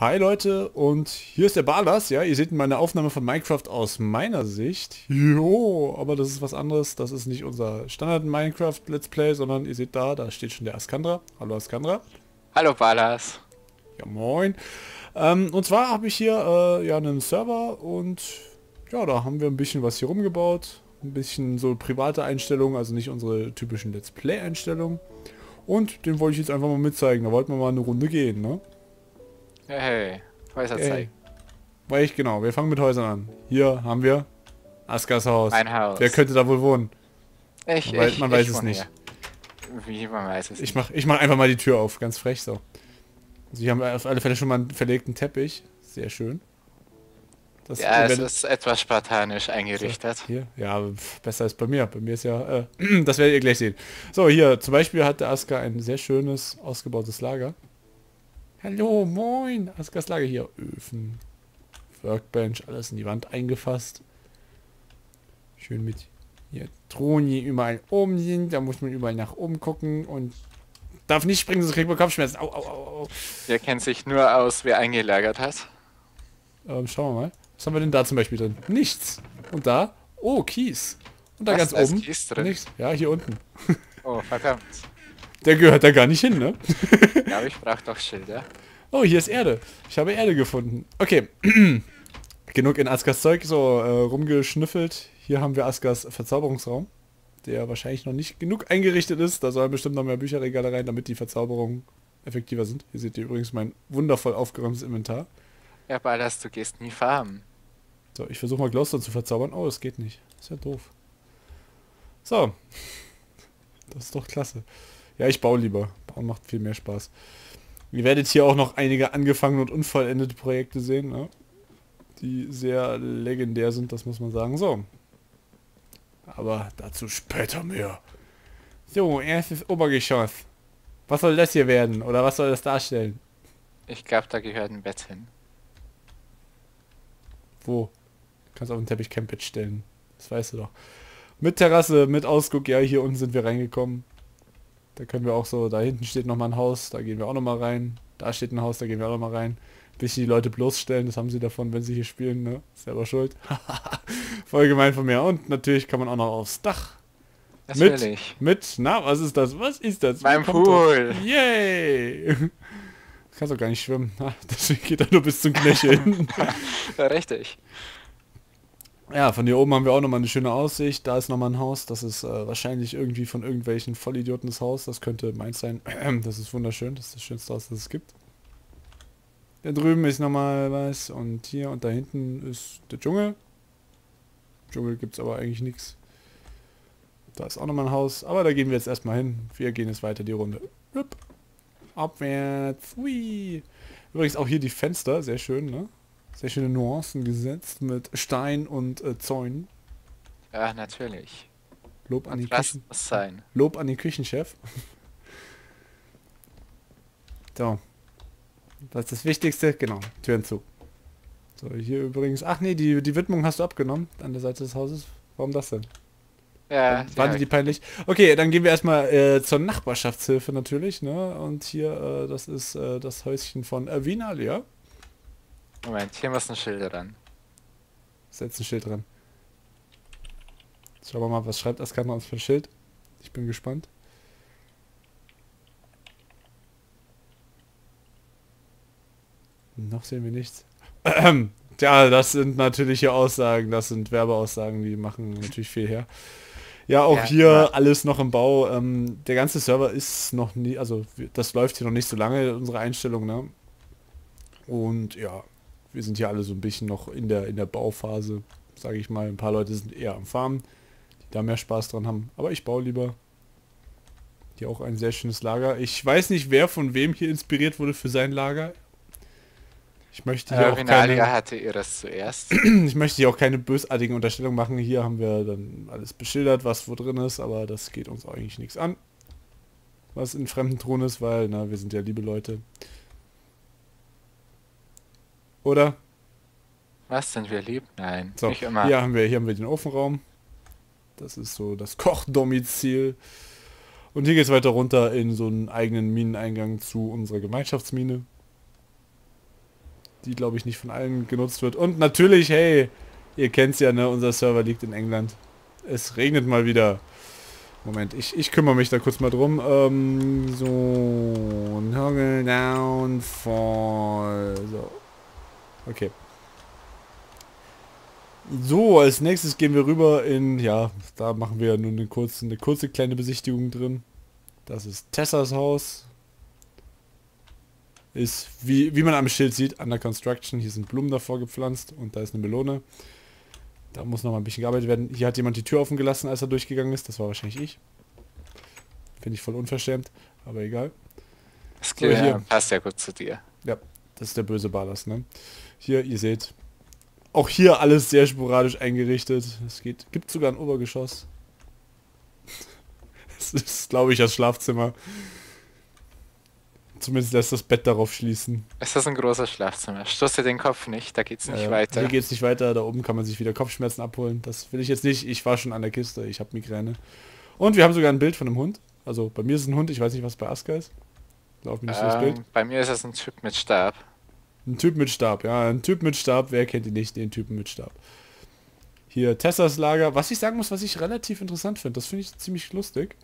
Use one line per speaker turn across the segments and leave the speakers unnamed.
Hi Leute und hier ist der Balas, ja, ihr seht meine Aufnahme von Minecraft aus meiner Sicht. Jo, aber das ist was anderes, das ist nicht unser Standard Minecraft Let's Play, sondern ihr seht da, da steht schon der Askandra. Hallo Askandra.
Hallo Balas.
Ja moin. Ähm, und zwar habe ich hier äh, ja einen Server und ja, da haben wir ein bisschen was hier rumgebaut. Ein bisschen so private Einstellungen, also nicht unsere typischen Let's Play Einstellungen. Und den wollte ich jetzt einfach mal mitzeigen, da wollten wir mal eine Runde gehen, ne?
Hey, Häuser hey. zeigen.
War ich genau, wir fangen mit Häusern an. Hier haben wir Askas Haus.
Ein Haus.
Wer könnte da wohl wohnen?
Ich,
Weil,
ich,
man weiß
ich
es nicht.
Hier. Wie, man weiß es
ich
nicht.
Mach, ich mach einfach mal die Tür auf, ganz frech so. Sie also haben auf alle Fälle schon mal einen verlegten Teppich. Sehr schön.
Das ja, es ist etwas spartanisch eingerichtet.
So, hier? Ja, besser als bei mir. Bei mir ist ja... Äh, das werdet ihr gleich sehen. So, hier, zum Beispiel hat der Aska ein sehr schönes, ausgebautes Lager. Hallo, moin. Askas Lager hier. Öfen, Workbench, alles in die Wand eingefasst. Schön mit hier Truhen, die überall oben sind. Da muss man überall nach oben gucken und darf nicht springen, sonst kriegt man Kopfschmerzen. Au, au, au, au.
Der kennt sich nur aus, wer eingelagert hat.
Ähm, schauen wir mal. Was haben wir denn da zum Beispiel drin? Nichts. Und da? Oh, Kies. Und da
Was,
ganz oben?
Kies drin?
Nichts. Ja, hier unten.
Oh, verdammt.
Der gehört da gar nicht hin, ne?
ja, aber ich brauche doch Schilder.
Oh, hier ist Erde. Ich habe Erde gefunden. Okay. Genug in Askas Zeug so äh, rumgeschnüffelt. Hier haben wir Askas Verzauberungsraum, der wahrscheinlich noch nicht genug eingerichtet ist. Da sollen bestimmt noch mehr Bücherregale rein, damit die Verzauberungen effektiver sind. Hier seht ihr übrigens mein wundervoll aufgeräumtes Inventar.
Ja, Ballas, du gehst nie farmen.
So, ich versuche mal Glowstone zu verzaubern. Oh, das geht nicht. Ist ja doof. So. Das ist doch klasse. Ja, ich baue lieber. Bauen macht viel mehr Spaß. Ihr werdet hier auch noch einige angefangene und unvollendete Projekte sehen, ne? die sehr legendär sind, das muss man sagen. So. Aber dazu später mehr. So, erstes Obergeschoss. Was soll das hier werden? Oder was soll das darstellen?
Ich glaube, da gehört ein Bett hin.
Wo? Du kannst auf den Teppich kein Bett stellen. Das weißt du doch. Mit Terrasse, mit Ausguck. Ja, hier unten sind wir reingekommen. Da können wir auch so, da hinten steht nochmal ein Haus, da gehen wir auch nochmal rein. Da steht ein Haus, da gehen wir auch nochmal rein. Bisschen die Leute bloßstellen, das haben sie davon, wenn sie hier spielen, ne? Selber schuld. Voll gemein von mir. Und natürlich kann man auch noch aufs Dach.
Natürlich.
Mit, mit, na, was ist das? Was ist das?
Mein Pool.
Das? Yay! Kannst doch gar nicht schwimmen. Deswegen geht er nur bis zum Knöchel.
richtig.
Ja, von hier oben haben wir auch nochmal eine schöne Aussicht. Da ist nochmal ein Haus. Das ist äh, wahrscheinlich irgendwie von irgendwelchen Vollidioten das Haus. Das könnte meins sein. Das ist wunderschön. Das ist das schönste Haus, das es gibt. Da drüben ist nochmal was. Und hier und da hinten ist der Dschungel. Dschungel gibt es aber eigentlich nichts. Da ist auch nochmal ein Haus. Aber da gehen wir jetzt erstmal hin. Wir gehen jetzt weiter die Runde. Abwärts. Hui. Übrigens auch hier die Fenster. Sehr schön, ne? Sehr schöne Nuancen gesetzt mit Stein und äh, Zäunen.
Ja, natürlich.
Lob an, den Küchen
sein.
Lob an den Küchenchef. so. Das ist das Wichtigste. Genau, Türen zu. So, hier übrigens... Ach nee, die, die Widmung hast du abgenommen an der Seite des Hauses. Warum das denn?
Ja,
Waren die peinlich? Okay, dann gehen wir erstmal äh, zur Nachbarschaftshilfe natürlich, ne? Und hier, äh, das ist äh, das Häuschen von äh, Wienalia.
Moment, hier muss ein Schild dran.
Setz ein Schild dran. Schauen wir mal, was schreibt Askana uns für ein Schild. Ich bin gespannt. Noch sehen wir nichts. Tja, das sind natürliche Aussagen, das sind Werbeaussagen, die machen natürlich viel her. Ja, auch ja, hier ja. alles noch im Bau. Ähm, der ganze Server ist noch nie, also das läuft hier noch nicht so lange, unsere Einstellung, ne? Und ja, wir sind hier alle so ein bisschen noch in der, in der Bauphase, sage ich mal. Ein paar Leute sind eher am Farmen, die da mehr Spaß dran haben. Aber ich baue lieber. Hier auch ein sehr schönes Lager. Ich weiß nicht, wer von wem hier inspiriert wurde für sein Lager. Ich möchte hier auch keine,
hatte ihres zuerst.
ich möchte hier auch keine bösartigen Unterstellungen machen. Hier haben wir dann alles beschildert, was wo drin ist, aber das geht uns eigentlich nichts an. Was in fremden Thron ist, weil, na, wir sind ja liebe Leute. Oder?
Was sind wir lieb? Nein,
so, nicht immer. Hier haben wir, hier haben wir den Ofenraum. Das ist so das Kochdomizil. Und hier geht es weiter runter in so einen eigenen Mineneingang zu unserer Gemeinschaftsmine. die glaube ich nicht von allen genutzt wird. Und natürlich, hey, ihr kennt ja, ne, unser Server liegt in England. Es regnet mal wieder. Moment, ich, ich kümmere mich da kurz mal drum. Ähm, so, Toggle down for... So. Okay. So, als nächstes gehen wir rüber in, ja, da machen wir nur eine kurze, eine kurze kleine Besichtigung drin. Das ist Tessas Haus. Ist, wie, wie man am Schild sieht, under construction. Hier sind Blumen davor gepflanzt und da ist eine Melone. Da muss noch mal ein bisschen gearbeitet werden. Hier hat jemand die Tür offen gelassen, als er durchgegangen ist. Das war wahrscheinlich ich. Finde ich voll unverschämt, aber egal.
Das so, hier. passt ja gut zu dir.
Ja, das ist der böse Balas, ne? Hier, ihr seht, auch hier alles sehr sporadisch eingerichtet. Es geht, gibt sogar ein Obergeschoss. Das ist, glaube ich, das Schlafzimmer. Zumindest lässt das Bett darauf schließen.
Es ist ein großes Schlafzimmer. Stoße den Kopf nicht, da geht's nicht äh, weiter.
Hier geht's nicht weiter, da oben kann man sich wieder Kopfschmerzen abholen. Das will ich jetzt nicht. Ich war schon an der Kiste, ich habe Migräne. Und wir haben sogar ein Bild von einem Hund. Also bei mir ist es ein Hund, ich weiß nicht, was bei Aska ist.
Lauf mir nicht ähm, das Bild. Bei mir ist es ein Typ mit Stab.
Ein Typ mit Stab, ja, ein Typ mit Stab, wer kennt ihn nicht, den Typen mit Stab. Hier Tessas Lager, was ich sagen muss, was ich relativ interessant finde, das finde ich ziemlich lustig,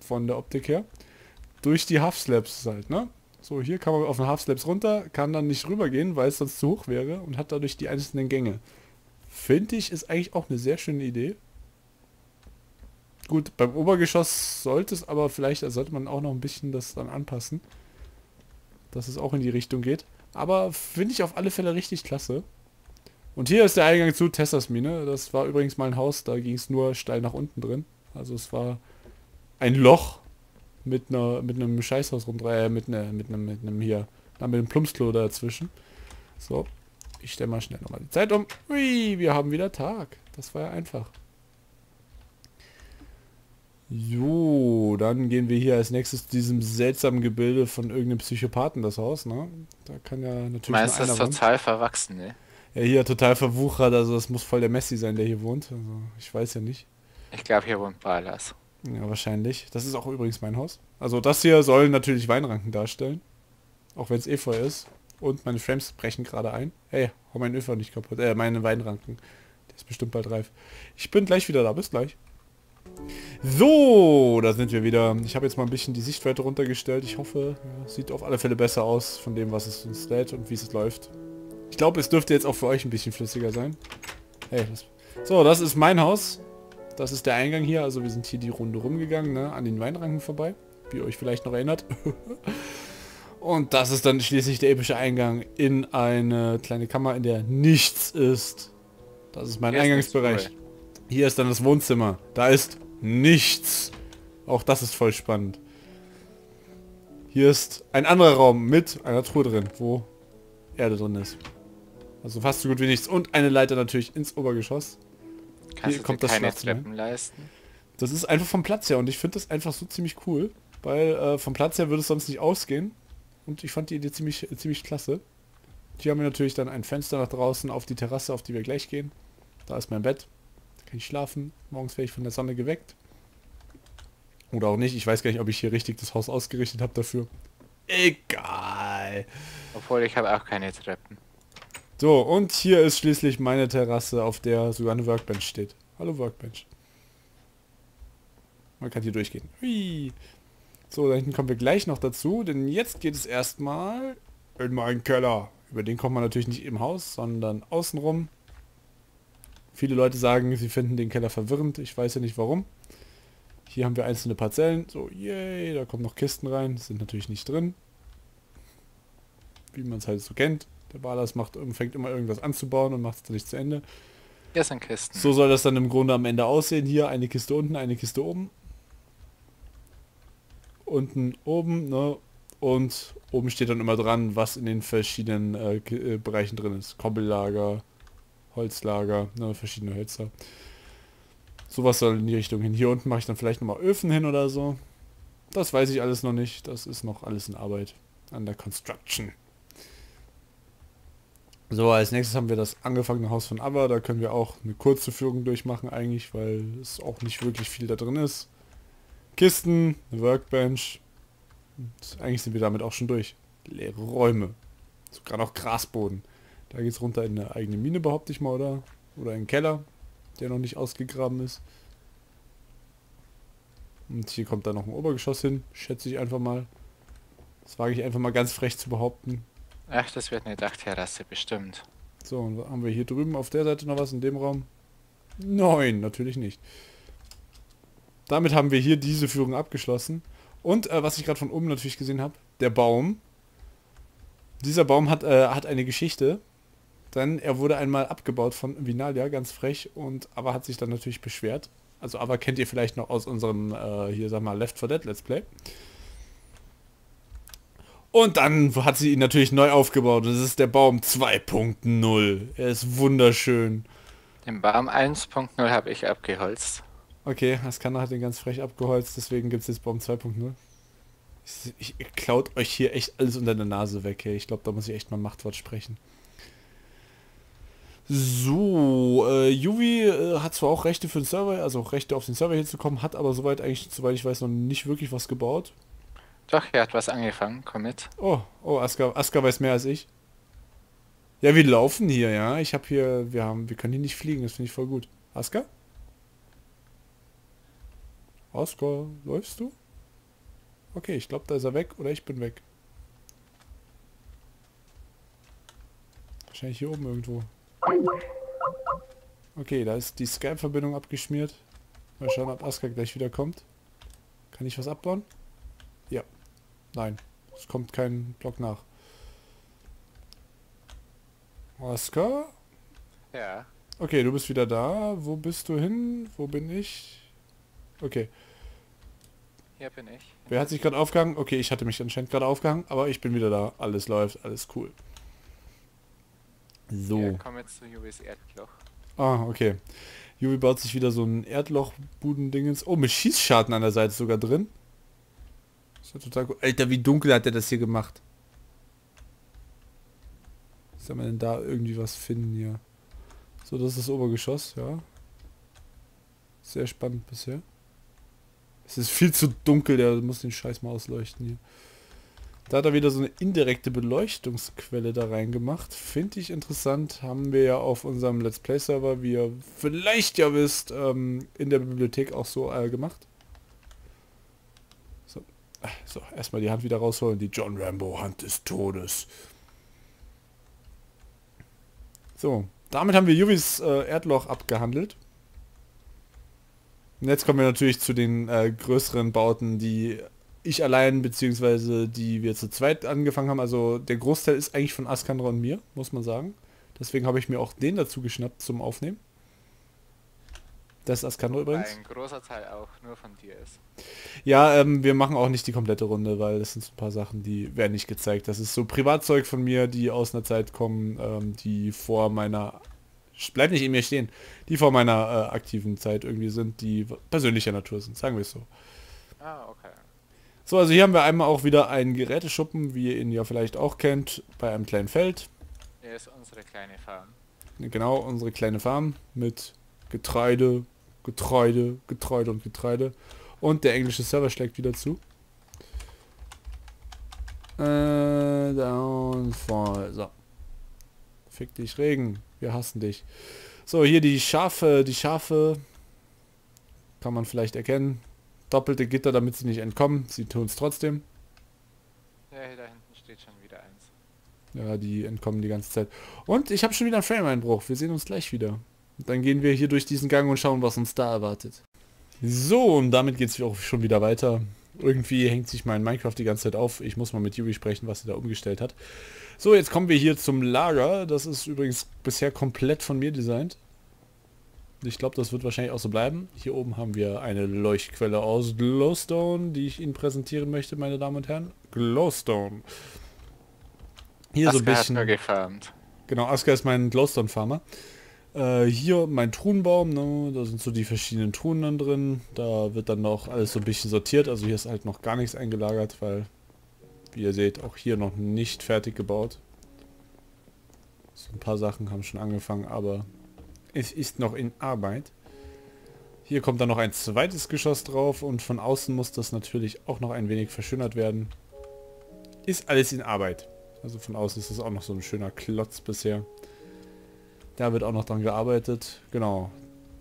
von der Optik her. Durch die Half Slabs halt, ne? So, hier kann man auf den Half Slabs runter, kann dann nicht rübergehen, weil es sonst zu hoch wäre und hat dadurch die einzelnen Gänge. Finde ich, ist eigentlich auch eine sehr schöne Idee. Gut, beim Obergeschoss sollte es aber vielleicht, sollte man auch noch ein bisschen das dann anpassen. Dass es auch in die Richtung geht. Aber finde ich auf alle Fälle richtig klasse. Und hier ist der Eingang zu Tessas Mine. Das war übrigens mal ein Haus, da ging es nur steil nach unten drin. Also es war ein Loch mit einer mit einem Scheißhaus rund äh, mit, ne, mit einem mit einem hier, mit einem Plumpsklo dazwischen. So, ich stelle mal schnell nochmal die Zeit um. Ui, wir haben wieder Tag. Das war ja einfach. So, dann gehen wir hier als nächstes diesem seltsamen Gebilde von irgendeinem Psychopathen das Haus, ne? Da kann ja natürlich.
Meinst du, das ist total verwachsen, ne?
Ja, hier total verwuchert, also das muss voll der Messi sein, der hier wohnt. Also, ich weiß ja nicht.
Ich glaube, hier wohnt Balas.
Ja, wahrscheinlich. Das ist auch übrigens mein Haus. Also das hier soll natürlich Weinranken darstellen. Auch wenn es Efeu ist. Und meine Frames brechen gerade ein. Hey, hau meinen Efeu nicht kaputt. Äh, meine Weinranken. Der ist bestimmt bald reif. Ich bin gleich wieder da. Bis gleich. So, da sind wir wieder. Ich habe jetzt mal ein bisschen die Sichtweite runtergestellt. Ich hoffe, ja, sieht auf alle Fälle besser aus von dem, was es uns lädt und wie es läuft. Ich glaube, es dürfte jetzt auch für euch ein bisschen flüssiger sein. Hey, das so, das ist mein Haus. Das ist der Eingang hier. Also wir sind hier die Runde rumgegangen, ne, an den Weinranken vorbei. Wie ihr euch vielleicht noch erinnert. und das ist dann schließlich der epische Eingang in eine kleine Kammer, in der nichts ist. Das ist mein Hier Eingangsbereich. Ist hier ist dann das Wohnzimmer. Da ist nichts. Auch das ist voll spannend. Hier ist ein anderer Raum mit einer Truhe drin, wo Erde drin ist. Also fast so gut wie nichts. Und eine Leiter natürlich ins Obergeschoss.
Kannst Hier kommt das keine Treppen leisten?
Das ist einfach vom Platz her und ich finde das einfach so ziemlich cool, weil äh, vom Platz her würde es sonst nicht ausgehen. Und ich fand die Idee ziemlich, ziemlich klasse. Hier haben wir natürlich dann ein Fenster nach draußen auf die Terrasse, auf die wir gleich gehen. Da ist mein Bett. Kann ich schlafen. Morgens werde ich von der Sonne geweckt. Oder auch nicht. Ich weiß gar nicht, ob ich hier richtig das Haus ausgerichtet habe dafür. Egal.
Obwohl ich habe auch keine Treppen.
So, und hier ist schließlich meine Terrasse, auf der sogar eine Workbench steht. Hallo Workbench. Man kann hier durchgehen. Hui. So, da hinten kommen wir gleich noch dazu, denn jetzt geht es erstmal in meinen Keller. Über den kommt man natürlich nicht im Haus, sondern außenrum. Viele Leute sagen, sie finden den Keller verwirrend. Ich weiß ja nicht warum. Hier haben wir einzelne Parzellen. So, yay, da kommen noch Kisten rein. Sind natürlich nicht drin. Wie man es halt so kennt. Der Balas macht, fängt immer irgendwas anzubauen und macht es nicht zu Ende.
Hier sind Kisten.
So soll das dann im Grunde am Ende aussehen. Hier eine Kiste unten, eine Kiste oben. Unten oben, ne? Und oben steht dann immer dran, was in den verschiedenen äh, äh Bereichen drin ist. Kombellager, Holzlager, ne, verschiedene Hölzer. Sowas soll in die Richtung hin. Hier unten mache ich dann vielleicht nochmal Öfen hin oder so. Das weiß ich alles noch nicht. Das ist noch alles in Arbeit. An der Construction. So, als nächstes haben wir das angefangene Haus von Ava. Da können wir auch eine kurze Führung durchmachen eigentlich, weil es auch nicht wirklich viel da drin ist. Kisten, eine Workbench. Und eigentlich sind wir damit auch schon durch. Leere Räume. Sogar noch Grasboden. Da geht es runter in eine eigene Mine, behaupte ich mal, oder? Oder in den Keller, der noch nicht ausgegraben ist. Und hier kommt dann noch ein Obergeschoss hin, schätze ich einfach mal. Das wage ich einfach mal ganz frech zu behaupten.
Ach, das wird eine Dachterrasse bestimmt.
So, und haben wir hier drüben auf der Seite noch was in dem Raum? Nein, natürlich nicht. Damit haben wir hier diese Führung abgeschlossen. Und äh, was ich gerade von oben natürlich gesehen habe, der Baum. Dieser Baum hat, äh, hat eine Geschichte. Denn er wurde einmal abgebaut von Vinalia, ganz frech, und aber hat sich dann natürlich beschwert. Also aber kennt ihr vielleicht noch aus unserem, äh, hier sag mal, Left 4 Dead Let's Play. Und dann hat sie ihn natürlich neu aufgebaut. Das ist der Baum 2.0. Er ist wunderschön.
Den Baum 1.0 habe ich abgeholzt.
Okay, Askana hat den ganz frech abgeholzt, deswegen gibt es jetzt Baum 2.0. Ich, ich klaut euch hier echt alles unter der Nase weg. Ey. Ich glaube, da muss ich echt mal Machtwort sprechen. So, äh, Yuvi äh, hat zwar auch Rechte für den Server, also auch Rechte auf den Server hinzukommen, hat aber soweit eigentlich, soweit ich weiß, noch nicht wirklich was gebaut.
Doch, er hat was angefangen, komm mit.
Oh, oh, Aska, Aska weiß mehr als ich. Ja, wir laufen hier, ja. Ich habe hier, wir haben, wir können hier nicht fliegen, das finde ich voll gut. Aska? Aska, läufst du? Okay, ich glaube, da ist er weg oder ich bin weg. Wahrscheinlich hier oben irgendwo. Okay, da ist die Skype-Verbindung abgeschmiert. Mal schauen, ob Aska gleich wieder kommt. Kann ich was abbauen? Ja. Nein. Es kommt kein Block nach. Oskar?
Ja.
Okay, du bist wieder da. Wo bist du hin? Wo bin ich? Okay.
Hier bin ich.
Wer hat sich gerade aufgehangen? Okay, ich hatte mich anscheinend gerade aufgehangen, aber ich bin wieder da. Alles läuft, alles cool. So.
Ja, komm jetzt zu Juvis Erdloch.
Ah, okay. Juvi baut sich wieder so ein Erdloch-Budendingens. Oh, mit Schießscharten an der Seite sogar drin. Ist ja total gut. Alter, wie dunkel hat der das hier gemacht? Soll man denn da irgendwie was finden hier? So, das ist das Obergeschoss, ja. Sehr spannend bisher. Es ist viel zu dunkel, der muss den Scheiß mal ausleuchten hier. Da hat er wieder so eine indirekte Beleuchtungsquelle da reingemacht. Finde ich interessant. Haben wir ja auf unserem Let's Play Server, wie ihr vielleicht ja wisst, ähm, in der Bibliothek auch so äh, gemacht. So, so erstmal die Hand wieder rausholen. Die John Rambo Hand des Todes. So, damit haben wir Juvis äh, Erdloch abgehandelt. Und jetzt kommen wir natürlich zu den äh, größeren Bauten, die ich allein, beziehungsweise die wir zu zweit angefangen haben. Also der Großteil ist eigentlich von Askandra und mir, muss man sagen. Deswegen habe ich mir auch den dazu geschnappt zum Aufnehmen. Das ist Askandra übrigens.
Ein großer Teil auch nur von dir ist.
Ja, ähm, wir machen auch nicht die komplette Runde, weil das sind so ein paar Sachen, die werden nicht gezeigt. Das ist so Privatzeug von mir, die aus einer Zeit kommen, ähm, die vor meiner Bleib nicht in mir stehen, die vor meiner äh, aktiven Zeit irgendwie sind, die persönlicher Natur sind, sagen wir es so.
Ah, okay.
So, also hier haben wir einmal auch wieder einen Geräteschuppen, wie ihr ihn ja vielleicht auch kennt, bei einem kleinen Feld.
Hier ist unsere kleine Farm.
Genau, unsere kleine Farm mit Getreide, Getreide, Getreide und Getreide. Und der englische Server schlägt wieder zu. Äh, downfall. So. Fick dich, Regen. Wir hassen dich. So, hier die Schafe, die Schafe kann man vielleicht erkennen. Doppelte Gitter, damit sie nicht entkommen. Sie tun es trotzdem.
Ja, hier da hinten steht schon wieder eins.
Ja, die entkommen die ganze Zeit. Und ich habe schon wieder einen Frame-Einbruch. Wir sehen uns gleich wieder. Und dann gehen wir hier durch diesen Gang und schauen, was uns da erwartet. So, und damit geht es auch schon wieder weiter. Irgendwie hängt sich mein Minecraft die ganze Zeit auf. Ich muss mal mit Yubi sprechen, was er da umgestellt hat. So, jetzt kommen wir hier zum Lager. Das ist übrigens bisher komplett von mir designt. Ich glaube, das wird wahrscheinlich auch so bleiben. Hier oben haben wir eine Leuchtquelle aus Glowstone, die ich Ihnen präsentieren möchte, meine Damen und Herren. Glowstone. Hier Aska so ein bisschen...
Hat gefarmt.
Genau, Aska ist mein Glowstone-Farmer. Äh, hier mein Truhenbaum, ne? da sind so die verschiedenen Truhen dann drin. Da wird dann noch alles so ein bisschen sortiert. Also hier ist halt noch gar nichts eingelagert, weil wie ihr seht, auch hier noch nicht fertig gebaut. So ein paar Sachen haben schon angefangen, aber es ist noch in Arbeit. Hier kommt dann noch ein zweites Geschoss drauf und von außen muss das natürlich auch noch ein wenig verschönert werden. Ist alles in Arbeit. Also von außen ist das auch noch so ein schöner Klotz bisher. Da wird auch noch dran gearbeitet. Genau.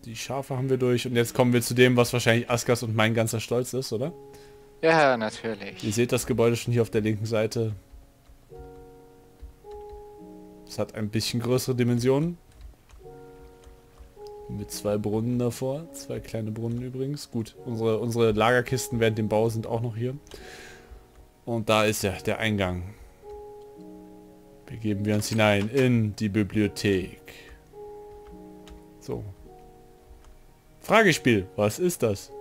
Die Schafe haben wir durch. Und jetzt kommen wir zu dem, was wahrscheinlich Askas und mein ganzer Stolz ist, oder?
Ja, natürlich.
Ihr seht das Gebäude schon hier auf der linken Seite. Es hat ein bisschen größere Dimensionen. Mit zwei Brunnen davor. Zwei kleine Brunnen übrigens. Gut, unsere, unsere Lagerkisten während dem Bau sind auch noch hier. Und da ist ja der Eingang. Begeben wir uns hinein in die Bibliothek. So. Fragespiel. Was ist das?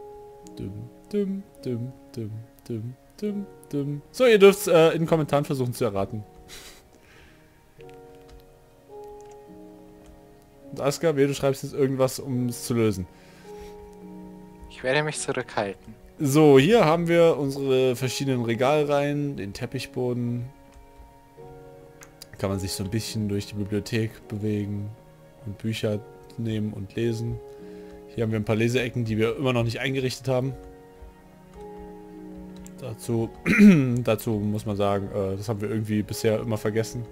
Dum, dum, dum, dum, dum, dum, dum. So, ihr dürft äh, in den Kommentaren versuchen zu erraten. Aska, wie du schreibst jetzt irgendwas, um es zu lösen.
Ich werde mich zurückhalten.
So, hier haben wir unsere verschiedenen Regalreihen, den Teppichboden. Kann man sich so ein bisschen durch die Bibliothek bewegen und Bücher nehmen und lesen. Hier haben wir ein paar Leseecken, die wir immer noch nicht eingerichtet haben. Dazu, dazu muss man sagen, äh, das haben wir irgendwie bisher immer vergessen.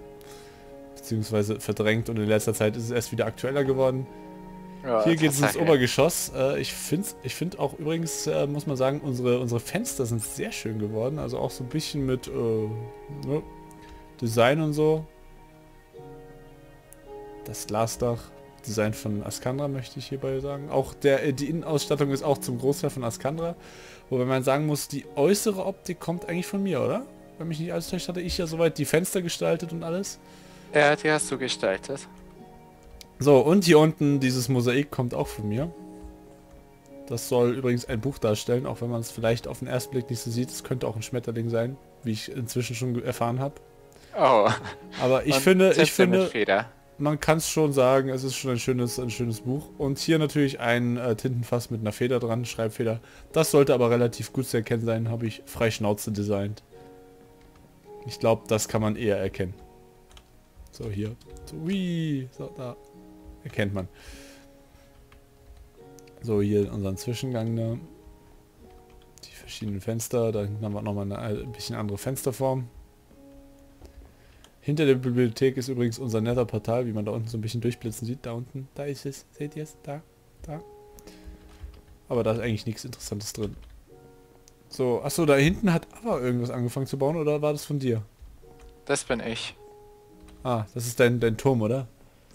Beziehungsweise verdrängt und in letzter Zeit ist es erst wieder aktueller geworden. Ja, Hier geht es ins Obergeschoss. Äh, ich finde ich find auch übrigens, äh, muss man sagen, unsere, unsere Fenster sind sehr schön geworden. Also auch so ein bisschen mit äh, ne, Design und so. Das Glasdach. Design von Askandra möchte ich hierbei sagen. Auch der, äh, die Innenausstattung ist auch zum Großteil von Askandra. Wobei man sagen muss, die äußere Optik kommt eigentlich von mir, oder? Wenn mich nicht alles täuscht, hatte ich ja soweit die Fenster gestaltet und alles.
Ja, die hast du gestaltet.
So, und hier unten dieses Mosaik kommt auch von mir. Das soll übrigens ein Buch darstellen, auch wenn man es vielleicht auf den ersten Blick nicht so sieht. Es könnte auch ein Schmetterling sein, wie ich inzwischen schon erfahren habe.
Oh.
Aber ich finde, ich finde, man kann es schon sagen, es ist schon ein schönes, ein schönes Buch. Und hier natürlich ein äh, Tintenfass mit einer Feder dran, Schreibfeder. Das sollte aber relativ gut zu erkennen sein, habe ich frei Schnauze designt. Ich glaube, das kann man eher erkennen. So, hier. So, wie, so, da. Erkennt man. So, hier unseren Zwischengang, ne? Die verschiedenen Fenster. Da hinten haben wir nochmal eine ein bisschen andere Fensterform. Hinter der Bibliothek ist übrigens unser netter Portal, wie man da unten so ein bisschen durchblitzen sieht. Da unten, da ist es. Seht ihr es? Da, da. Aber da ist eigentlich nichts Interessantes drin. So, achso, da hinten hat aber irgendwas angefangen zu bauen, oder war das von dir?
Das bin ich.
Ah, das ist dein, dein Turm, oder?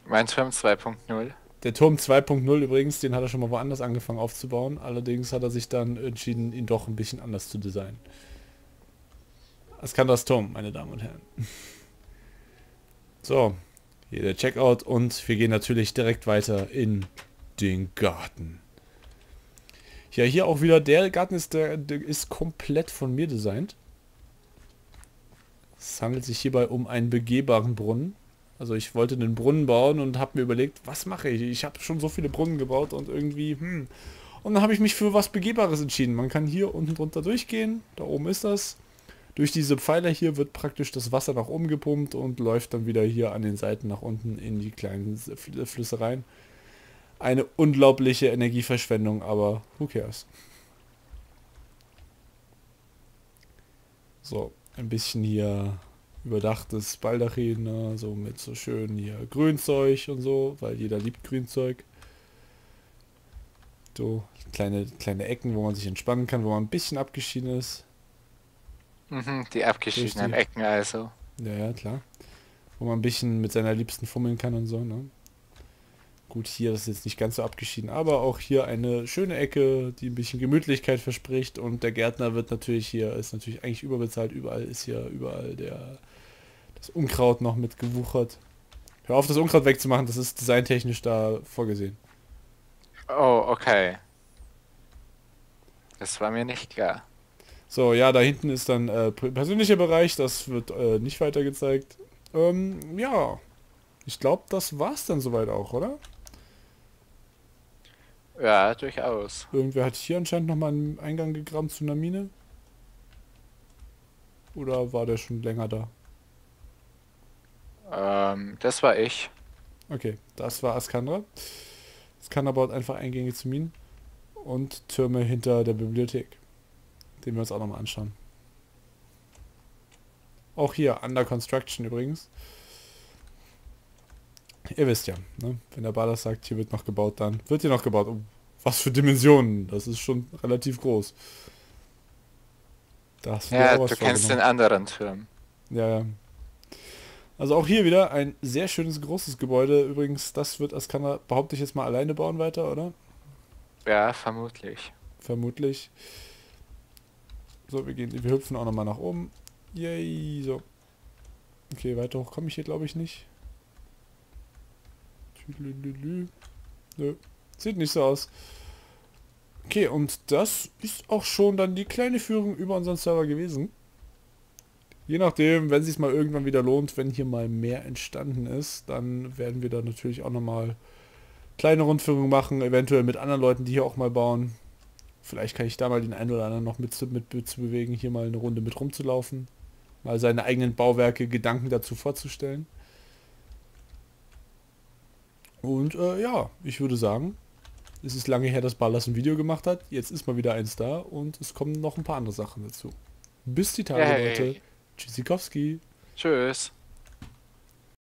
Mein Turm 2.0.
Der Turm 2.0 übrigens, den hat er schon mal woanders angefangen aufzubauen. Allerdings hat er sich dann entschieden, ihn doch ein bisschen anders zu designen. Das kann das Turm, meine Damen und Herren. So, hier der Checkout und wir gehen natürlich direkt weiter in den Garten. Ja, hier auch wieder, der Garten ist, der, der ist komplett von mir designt. Es handelt sich hierbei um einen begehbaren Brunnen. Also ich wollte einen Brunnen bauen und habe mir überlegt, was mache ich? Ich habe schon so viele Brunnen gebaut und irgendwie, hm. Und dann habe ich mich für was Begehbares entschieden. Man kann hier unten drunter durchgehen. Da oben ist das. Durch diese Pfeiler hier wird praktisch das Wasser nach oben gepumpt und läuft dann wieder hier an den Seiten nach unten in die kleinen Flüsse rein. Eine unglaubliche Energieverschwendung, aber who cares? So, ein bisschen hier überdachtes Baldachin, ne, so mit so schön hier Grünzeug und so, weil jeder liebt Grünzeug. So kleine, kleine Ecken, wo man sich entspannen kann, wo man ein bisschen abgeschieden ist.
Mhm, die abgeschiedenen Ecken also.
Ja, ja, klar. Wo man ein bisschen mit seiner Liebsten fummeln kann und so, ne? Gut, hier ist jetzt nicht ganz so abgeschieden, aber auch hier eine schöne Ecke, die ein bisschen Gemütlichkeit verspricht und der Gärtner wird natürlich hier, ist natürlich eigentlich überbezahlt, überall ist hier überall der das Unkraut noch mit gewuchert. Hör auf, das Unkraut wegzumachen, das ist designtechnisch da vorgesehen.
Oh, okay. Das war mir nicht klar.
So, ja, da hinten ist dann äh, persönlicher Bereich, das wird äh, nicht weiter gezeigt. Ähm, ja, ich glaube, das war's dann soweit auch, oder?
Ja, durchaus.
Irgendwer hat hier anscheinend nochmal einen Eingang gegraben zu einer Mine. Oder war der schon länger da?
Ähm, das war ich.
Okay, das war Askandra. Askandra baut einfach Eingänge zu Minen und Türme hinter der Bibliothek den wir uns auch nochmal anschauen. Auch hier, under construction übrigens. Ihr wisst ja, ne? wenn der Baller sagt, hier wird noch gebaut, dann wird hier noch gebaut. Oh, was für Dimensionen, das ist schon relativ groß.
Das ja, du kennst den anderen Turm.
Ja, ja. Also auch hier wieder ein sehr schönes, großes Gebäude. Übrigens, das wird Askana, behaupte ich jetzt mal, alleine bauen weiter, oder?
Ja, vermutlich.
Vermutlich. So, wir gehen, wir hüpfen auch nochmal nach oben. Yay, so. Okay, weiter hoch komme ich hier, glaube ich, nicht. Nö, sieht nicht so aus. Okay, und das ist auch schon dann die kleine Führung über unseren Server gewesen. Je nachdem, wenn es sich mal irgendwann wieder lohnt, wenn hier mal mehr entstanden ist, dann werden wir da natürlich auch nochmal kleine Rundführungen machen, eventuell mit anderen Leuten, die hier auch mal bauen. Vielleicht kann ich da mal den einen oder anderen noch mit, mit, mit zu bewegen, hier mal eine Runde mit rumzulaufen. Mal seine eigenen Bauwerke, Gedanken dazu vorzustellen. Und äh, ja, ich würde sagen, es ist lange her, dass Ballas ein Video gemacht hat. Jetzt ist mal wieder eins da und es kommen noch ein paar andere Sachen dazu. Bis die Tage, hey. Leute. Tschüssikowski.
Tschüss.